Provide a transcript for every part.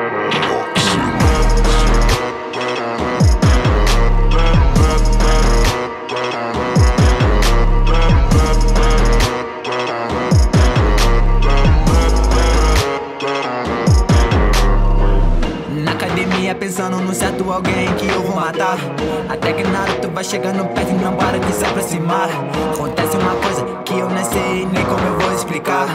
Na pensando num certo alguém que eu vou matar. Até que Naruto vai chegando perto e não para de se aproximar. Acontece uma coisa que eu nem sei nem como eu vou explicar.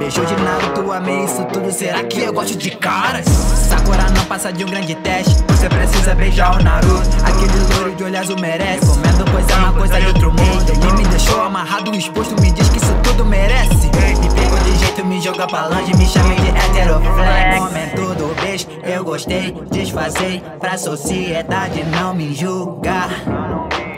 Beijou de Naruto, amei isso tudo, será que eu gosto de caras? Sakura não passa de um grande teste, você precisa beijar o Naruto. Aquele loiro de olho azul merece, comendo pois é uma coisa de outro mundo. Ele me deixou amarrado, exposto, pra longe, me chame de heteroflex. Momento do beijo, eu gostei, disfarcei Pra sociedade não me julgar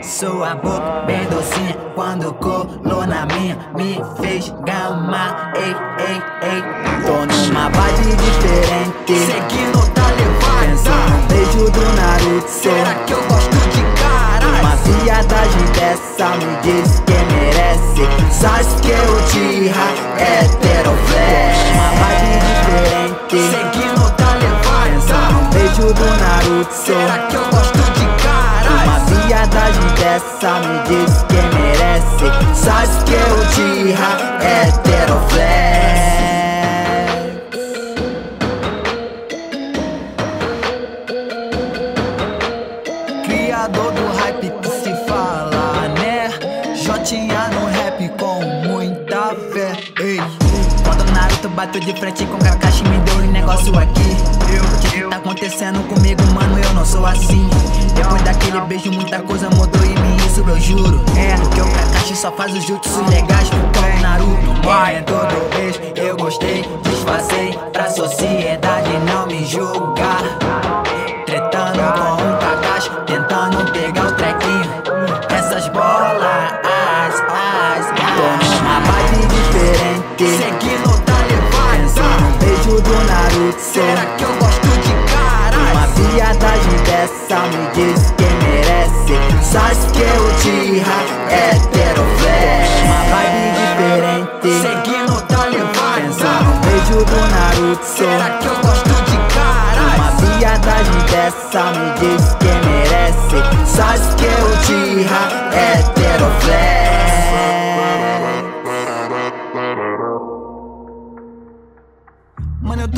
sua boca bem docinha Quando colou na minha Me fez gamar. Ei, ei, ei. Tô numa vibe diferente. Seguindo tá levada. No beijo do Naruto. Será que eu gosto de Uma caras? viadagem dessa me diz que merece Sasuke Uchiha, heteroflex Uma vibe diferente Seguindo tá Penso levada no beijo do Naruto. Será que eu gosto de Uma caras? viadagem dessa me diz que merece Sasuke Uchiha, heteroflex No rap com muita fé, ei Quando o Naruto bateu de frente com Kakashi me deu um negócio aqui. O que, que tá acontecendo comigo, mano? Eu não sou assim. Depois daquele beijo muita coisa mudou em mim, isso eu juro. É, porque o Kakashi só faz os jutsu legais com o Naruto. É, todo beijo eu gostei, disfarcei Pra sociedade diferente Seguindo Penso levada. Beijo do Naruto Será que eu gosto de Uma caras? viadagem dessa me diz que merece. Sasuke Uchiha, heteroflex. Uma vibe diferente. Seguindo Penso levada. Beijo do Naruto Será que eu gosto de Uma caras? viadagem dessa me diz que merece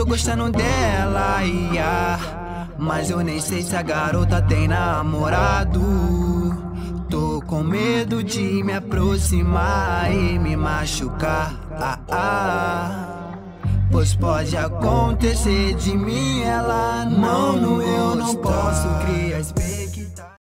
gostando dela, ia. Mas eu nem sei se a garota tem namorado. Tô com medo de me aproximar e me machucar. Ah, ah. Pois pode acontecer de mim ela não, não eu não posso criar esperança